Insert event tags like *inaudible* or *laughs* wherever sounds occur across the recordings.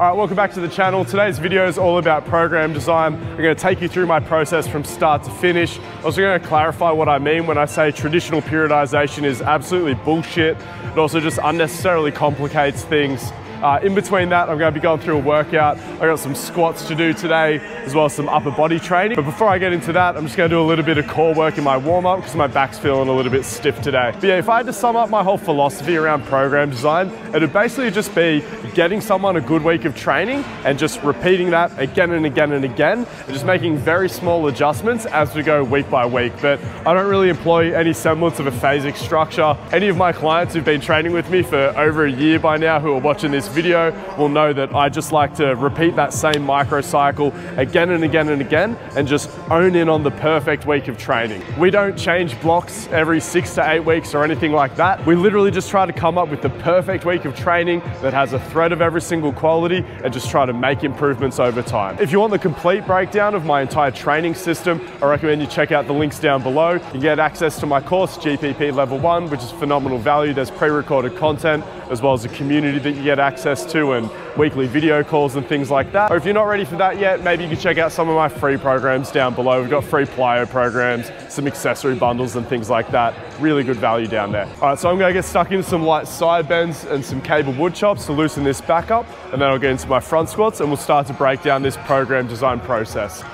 All right, welcome back to the channel. Today's video is all about program design. I'm going to take you through my process from start to finish. I'm also going to clarify what I mean when I say traditional periodization is absolutely bullshit. It also just unnecessarily complicates things uh, in between that, I'm going to be going through a workout. I got some squats to do today, as well as some upper body training. But before I get into that, I'm just going to do a little bit of core work in my warm up because my back's feeling a little bit stiff today. But yeah, if I had to sum up my whole philosophy around program design, it would basically just be getting someone a good week of training and just repeating that again and again and again, and just making very small adjustments as we go week by week. But I don't really employ any semblance of a phasic structure. Any of my clients who've been training with me for over a year by now who are watching this video will know that I just like to repeat that same microcycle again and again and again and just own in on the perfect week of training. We don't change blocks every six to eight weeks or anything like that. We literally just try to come up with the perfect week of training that has a thread of every single quality and just try to make improvements over time. If you want the complete breakdown of my entire training system, I recommend you check out the links down below. You get access to my course, GPP Level 1, which is phenomenal value. There's pre-recorded content as well as a community that you get access to and weekly video calls and things like that. Or if you're not ready for that yet, maybe you can check out some of my free programs down below. We've got free plyo programs, some accessory bundles and things like that. Really good value down there. All right, so I'm gonna get stuck into some light side bends and some cable wood chops to loosen this back up, and then I'll get into my front squats and we'll start to break down this program design process.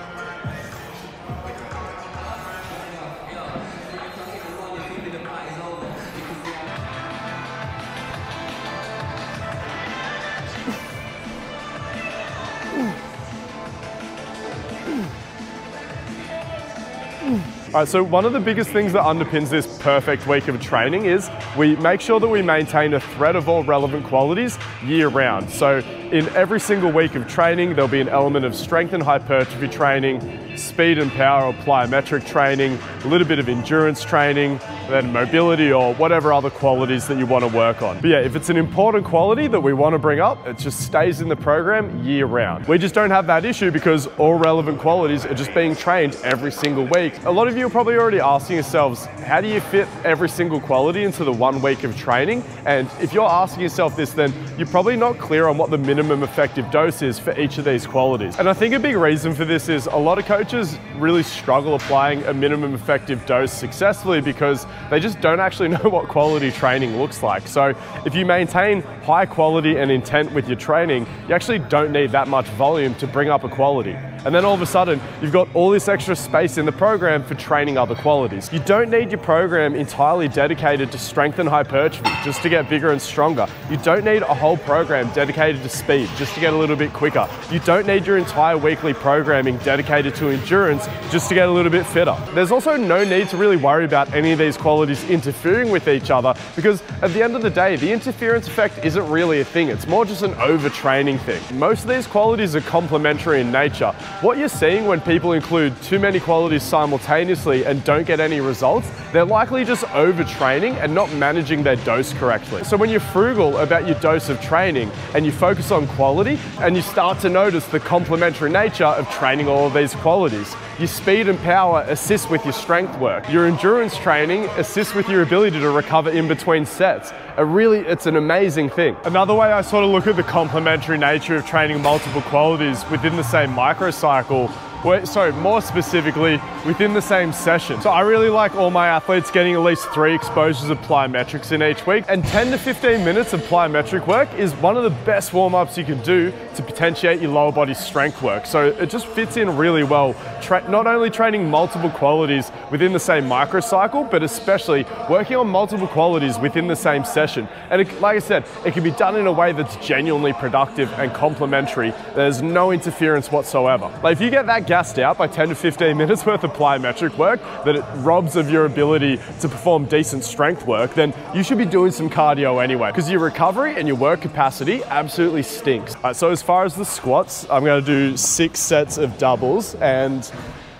All right, so one of the biggest things that underpins this perfect week of training is we make sure that we maintain a thread of all relevant qualities year round. So in every single week of training, there'll be an element of strength and hypertrophy training, speed and power or plyometric training, a little bit of endurance training, then mobility or whatever other qualities that you want to work on. But yeah, if it's an important quality that we want to bring up, it just stays in the program year round. We just don't have that issue because all relevant qualities are just being trained every single week. A lot of you are probably already asking yourselves, how do you fit every single quality into the one week of training? And if you're asking yourself this, then you're probably not clear on what the minimum effective dose is for each of these qualities. And I think a big reason for this is a lot of coaches really struggle applying a minimum effective dose successfully because they just don't actually *laughs* know what quality training looks like. So if you maintain high quality and intent with your training, you actually don't need that much volume to bring up a quality. And then all of a sudden, you've got all this extra space in the program for training other qualities. You don't need your program entirely dedicated to strength and hypertrophy just to get bigger and stronger. You don't need a whole program dedicated to speed just to get a little bit quicker. You don't need your entire weekly programming dedicated to endurance just to get a little bit fitter. There's also no need to really worry about any of these qualities interfering with each other because at the end of the day, the interference effect isn't really a thing. It's more just an overtraining thing. Most of these qualities are complementary in nature. What you're seeing when people include too many qualities simultaneously and don't get any results, they're likely just overtraining and not managing their dose correctly. So when you're frugal about your dose of training and you focus on quality and you start to notice the complementary nature of training all of these qualities, your speed and power assist with your strength work. Your endurance training assists with your ability to recover in between sets. Really, it's an amazing thing. Another way I sort of look at the complementary nature of training multiple qualities within the same cycle microcycle sorry, more specifically within the same session. So I really like all my athletes getting at least three exposures of plyometrics in each week. And 10 to 15 minutes of plyometric work is one of the best warm-ups you can do to potentiate your lower body strength work. So it just fits in really well. Tra not only training multiple qualities within the same microcycle, but especially working on multiple qualities within the same session. And it, like I said, it can be done in a way that's genuinely productive and complementary. There's no interference whatsoever. Like if you get that gassed out by 10 to 15 minutes worth of plyometric work, that it robs of your ability to perform decent strength work, then you should be doing some cardio anyway, because your recovery and your work capacity absolutely stinks. Right, so as far as the squats, I'm gonna do six sets of doubles and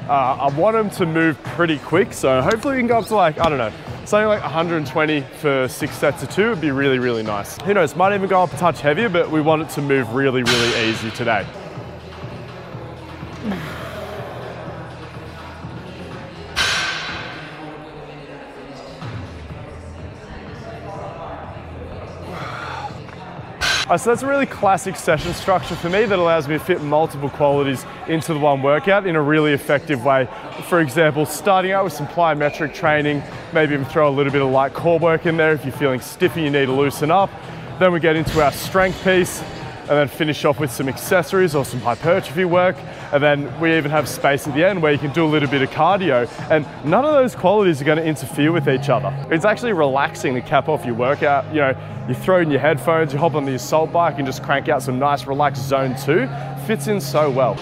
uh, I want them to move pretty quick. So hopefully we can go up to like, I don't know, something like 120 for six sets of two would be really, really nice. Who knows, might even go up a touch heavier, but we want it to move really, really easy today. Uh, so that's a really classic session structure for me that allows me to fit multiple qualities into the one workout in a really effective way. For example, starting out with some plyometric training, maybe even throw a little bit of light core work in there if you're feeling stiffy, you need to loosen up. Then we get into our strength piece, and then finish off with some accessories or some hypertrophy work. And then we even have space at the end where you can do a little bit of cardio. And none of those qualities are going to interfere with each other. It's actually relaxing to cap off your workout. You know, you throw in your headphones, you hop on the assault bike and just crank out some nice relaxed zone two. Fits in so well.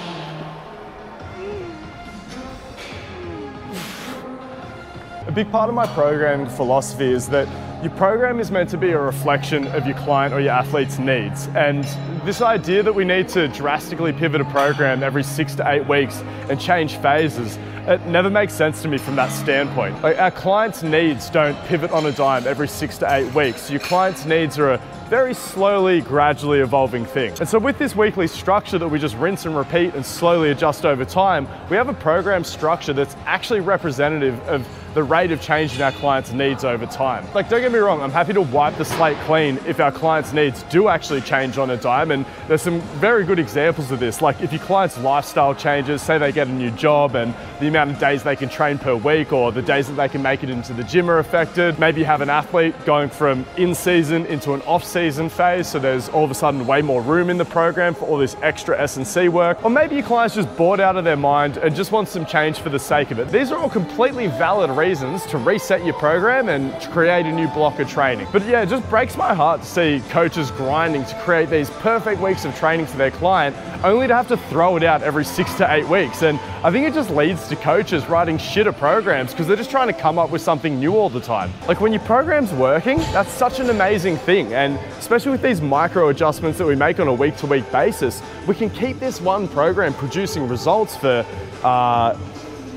A big part of my program philosophy is that your program is meant to be a reflection of your client or your athlete's needs. And this idea that we need to drastically pivot a program every six to eight weeks and change phases, it never makes sense to me from that standpoint. Our clients' needs don't pivot on a dime every six to eight weeks. Your clients' needs are a very slowly, gradually evolving thing. And so with this weekly structure that we just rinse and repeat and slowly adjust over time, we have a program structure that's actually representative of the rate of change in our clients' needs over time. Like, don't get me wrong, I'm happy to wipe the slate clean if our clients' needs do actually change on a dime. And there's some very good examples of this. Like, if your client's lifestyle changes, say they get a new job and the amount of days they can train per week or the days that they can make it into the gym are affected. Maybe you have an athlete going from in season into an off season phase, so there's all of a sudden way more room in the program for all this extra S&C work. Or maybe your client's just bored out of their mind and just wants some change for the sake of it. These are all completely valid reasons to reset your program and create a new block of training. But yeah, it just breaks my heart to see coaches grinding to create these perfect weeks of training for their client, only to have to throw it out every six to eight weeks. And I think it just leads to coaches writing shitter programs because they're just trying to come up with something new all the time. Like when your program's working, that's such an amazing thing. And especially with these micro adjustments that we make on a week to week basis, we can keep this one program producing results for uh,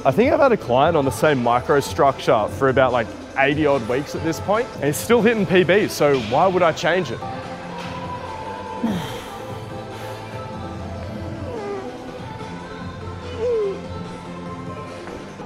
I think I've had a client on the same microstructure for about like 80 odd weeks at this point, and he's still hitting PBs, so why would I change it?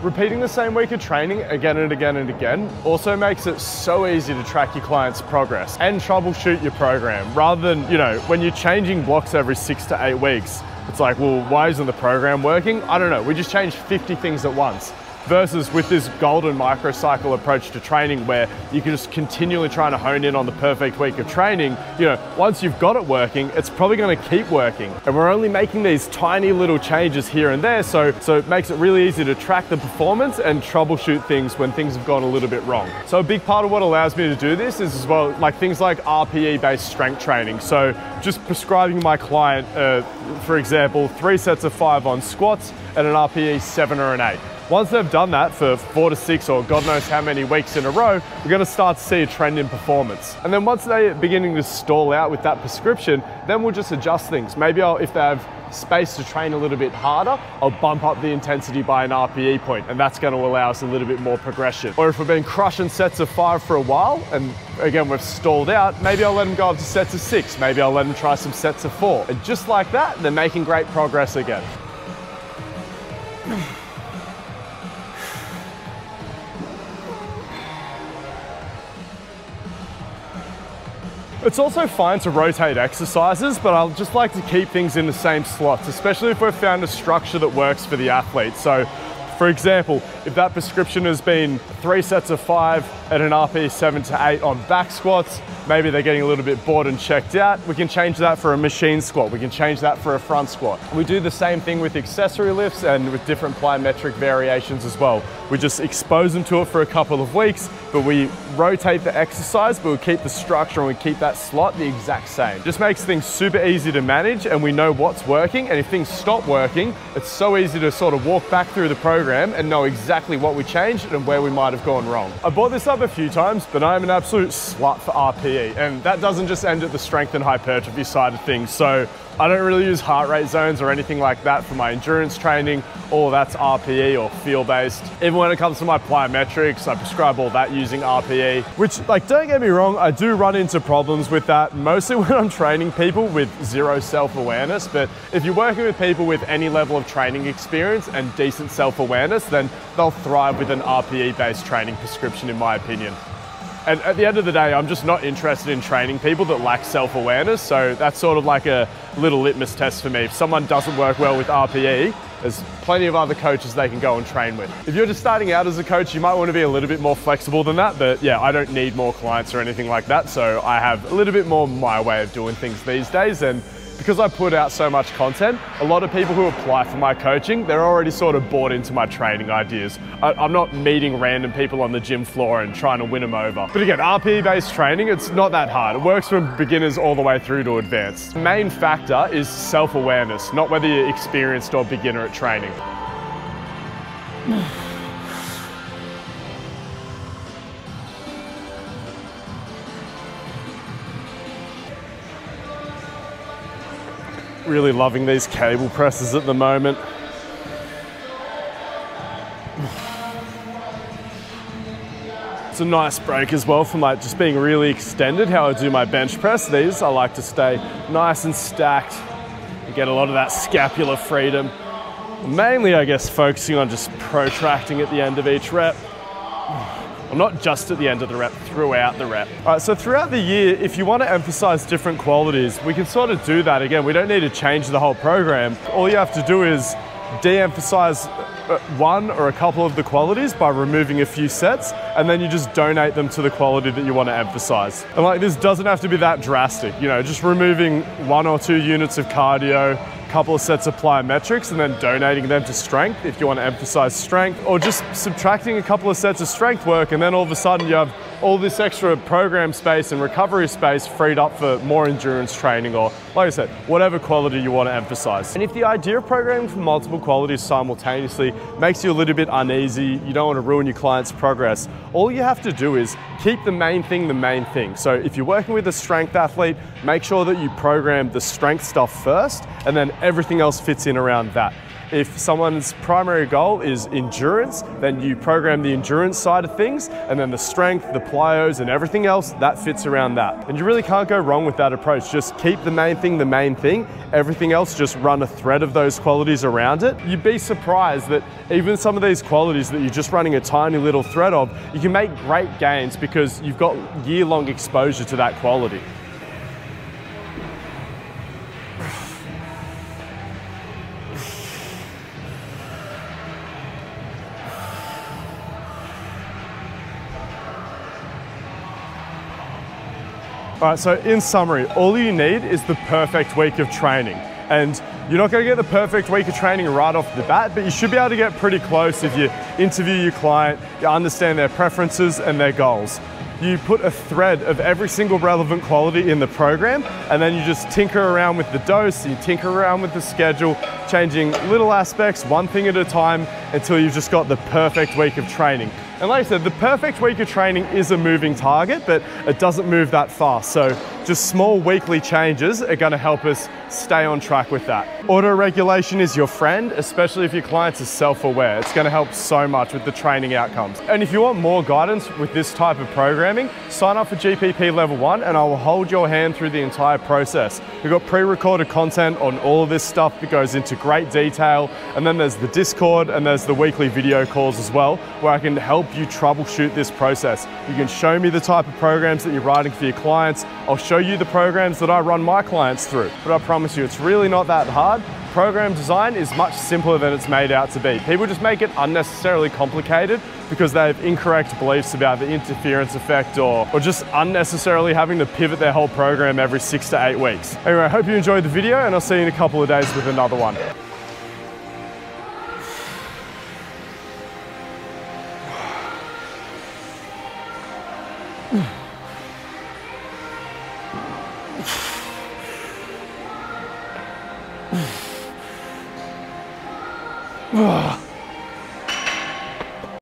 Repeating the same week of training again and again and again also makes it so easy to track your client's progress and troubleshoot your program rather than, you know, when you're changing blocks every six to eight weeks, it's like, well, why isn't the program working? I don't know. We just changed 50 things at once versus with this golden microcycle approach to training where you can just continually trying to hone in on the perfect week of training, you know, once you've got it working, it's probably going to keep working. And we're only making these tiny little changes here and there, so, so it makes it really easy to track the performance and troubleshoot things when things have gone a little bit wrong. So a big part of what allows me to do this is as well, like things like RPE-based strength training. So just prescribing my client, uh, for example, three sets of five on squats and an RPE seven or an eight. Once they've done that for four to six or God knows how many weeks in a row, we're gonna start to see a trend in performance. And then once they're beginning to stall out with that prescription, then we'll just adjust things. Maybe I'll, if they have space to train a little bit harder, I'll bump up the intensity by an RPE point, and that's gonna allow us a little bit more progression. Or if we've been crushing sets of five for a while, and again, we've stalled out, maybe I'll let them go up to sets of six, maybe I'll let them try some sets of four. And just like that, they're making great progress again. It's also fine to rotate exercises, but I'll just like to keep things in the same slots, especially if we've found a structure that works for the athlete. So for example, if that prescription has been three sets of five at an RP seven to eight on back squats, maybe they're getting a little bit bored and checked out, we can change that for a machine squat. We can change that for a front squat. We do the same thing with accessory lifts and with different plyometric variations as well. We just expose them to it for a couple of weeks, but we rotate the exercise, but we keep the structure and we keep that slot the exact same. Just makes things super easy to manage and we know what's working. And if things stop working, it's so easy to sort of walk back through the program and know exactly what we changed and where we might have gone wrong. I brought this up a few times, but I'm an absolute slut for RPE. And that doesn't just end at the strength and hypertrophy side of things. So I don't really use heart rate zones or anything like that for my endurance training. All that's RPE or feel based. Even when it comes to my plyometrics, I prescribe all that using RPE, which like, don't get me wrong, I do run into problems with that, mostly *laughs* when I'm training people with zero self-awareness. But if you're working with people with any level of training experience and decent self-awareness, then they'll thrive with an RPE based training prescription in my opinion. And at the end of the day, I'm just not interested in training people that lack self-awareness. So that's sort of like a little litmus test for me. If someone doesn't work well with RPE, there's plenty of other coaches they can go and train with. If you're just starting out as a coach, you might want to be a little bit more flexible than that, but yeah, I don't need more clients or anything like that, so I have a little bit more my way of doing things these days, and because I put out so much content, a lot of people who apply for my coaching, they're already sort of bought into my training ideas. I, am not meeting random people on the gym floor and trying to win them over. But again, RPE-based training, it's not that hard. It works from beginners all the way through to advanced. The main factor is self-awareness, not whether you're experienced or beginner at training. Really loving these cable presses at the moment. It's a nice break as well from like just being really extended how I do my bench press. These I like to stay nice and stacked. and get a lot of that scapular freedom. Mainly I guess focusing on just protracting at the end of each rep. Not just at the end of the rep, throughout the rep. All right, so throughout the year, if you want to emphasize different qualities, we can sort of do that. Again, we don't need to change the whole program. All you have to do is de-emphasize uh, one or a couple of the qualities by removing a few sets and then you just donate them to the quality that you want to emphasize. And like this doesn't have to be that drastic, you know, just removing one or two units of cardio, couple of sets of plyometrics and then donating them to strength if you want to emphasize strength, or just subtracting a couple of sets of strength work and then all of a sudden you have all this extra program space and recovery space freed up for more endurance training or, like I said, whatever quality you want to emphasize. And if the idea of programming for multiple qualities simultaneously makes you a little bit uneasy, you don't want to ruin your client's progress, all you have to do is keep the main thing the main thing. So if you're working with a strength athlete, make sure that you program the strength stuff first and then everything else fits in around that. If someone's primary goal is endurance, then you program the endurance side of things, and then the strength, the plyos, and everything else, that fits around that. And you really can't go wrong with that approach. Just keep the main thing the main thing, everything else, just run a thread of those qualities around it. You'd be surprised that even some of these qualities that you're just running a tiny little thread of, you can make great gains because you've got year long exposure to that quality. All right, so in summary, all you need is the perfect week of training. And you're not gonna get the perfect week of training right off the bat, but you should be able to get pretty close if you interview your client, you understand their preferences and their goals. You put a thread of every single relevant quality in the program, and then you just tinker around with the dose, you tinker around with the schedule, changing little aspects, one thing at a time, until you've just got the perfect week of training. And like I said, the perfect week of training is a moving target, but it doesn't move that fast. So just small weekly changes are gonna help us stay on track with that. Auto regulation is your friend, especially if your clients are self-aware. It's gonna help so much with the training outcomes. And if you want more guidance with this type of programming, sign up for GPP Level 1 and I will hold your hand through the entire process. We've got pre-recorded content on all of this stuff that goes into great detail. And then there's the Discord and there's the weekly video calls as well, where I can help you troubleshoot this process. You can show me the type of programs that you're writing for your clients. I'll show you the programs that I run my clients through. But I promise you, it's really not that hard. Program design is much simpler than it's made out to be. People just make it unnecessarily complicated because they have incorrect beliefs about the interference effect or, or just unnecessarily having to pivot their whole program every six to eight weeks. Anyway, I hope you enjoyed the video and I'll see you in a couple of days with another one.